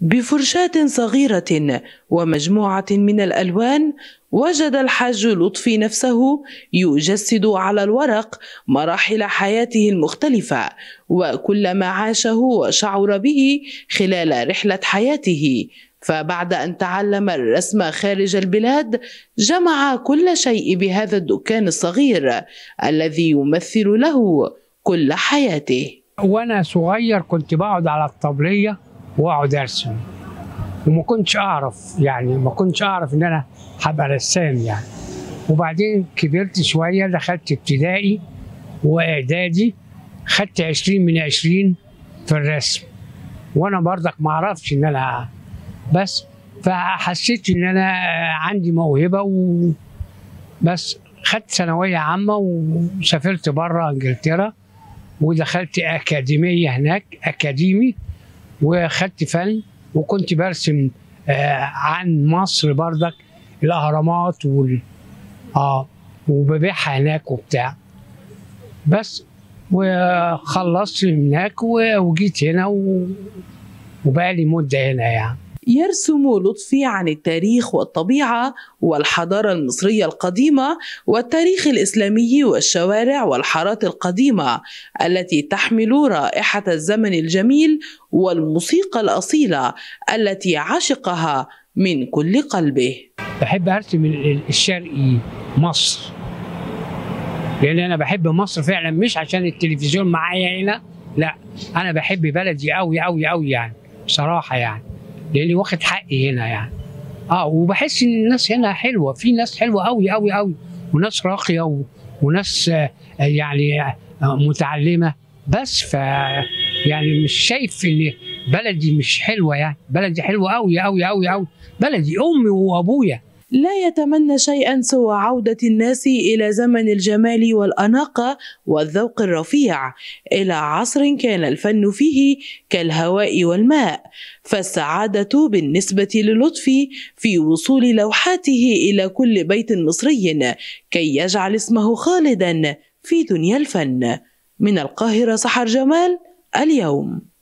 بفرشاة صغيرة ومجموعة من الألوان وجد الحاج لطفي نفسه يجسد على الورق مراحل حياته المختلفة وكل ما عاشه وشعر به خلال رحلة حياته. فبعد أن تعلم الرسم خارج البلاد جمع كل شيء بهذا الدكان الصغير الذي يمثل له كل حياته. وأنا صغير كنت بقعد على الطبلية واقعد ارسم وما كنتش أعرف يعني ما كنتش أعرف إن أنا هبقى رسام يعني. وبعدين كبرت شوية دخلت ابتدائي وإعدادي خدت 20 من 20 في الرسم. وأنا برضك ما أعرفش إن أنا بس فحسيت إن أنا عندي موهبة و بس. خدت ثانوية عامة وسافرت بره إنجلترا ودخلت أكاديمية هناك أكاديمي. وخدت فن وكنت برسم آه عن مصر بردك الأهرامات وال آه وببيعها هناك وبتاع. بس وخلصت هناك وجيت هنا و... وبقالي مدة هنا يعني. يرسم لطفي عن التاريخ والطبيعة والحضارة المصرية القديمة والتاريخ الإسلامي والشوارع والحارات القديمة التي تحمل رائحة الزمن الجميل والموسيقى الأصيلة التي عشقها من كل قلبه. بحب أرسم الشرقي مصر لأن أنا بحب مصر فعلا مش عشان التلفزيون معايا هنا لا أنا بحب بلدي أوي أوي أوي يعني بصراحة يعني. لأني واخد حقي هنا يعني. آه وبحس إن الناس هنا حلوة. في ناس حلوة قوي قوي قوي وناس راقية و... وناس آه يعني آه متعلمة. بس ف يعني مش شايف إن بلدي مش حلوة يعني. بلدي حلوة قوي قوي قوي قوي بلدي أمي وأبويا. لا يتمنى شيئا سوى عودة الناس إلى زمن الجمال والأناقة والذوق الرفيع. إلى عصر كان الفن فيه كالهواء والماء فالسعادة بالنسبة للطفي في وصول لوحاته إلى كل بيت مصري كي يجعل اسمه خالدا في دنيا الفن. من القاهرة سحر جمال اليوم.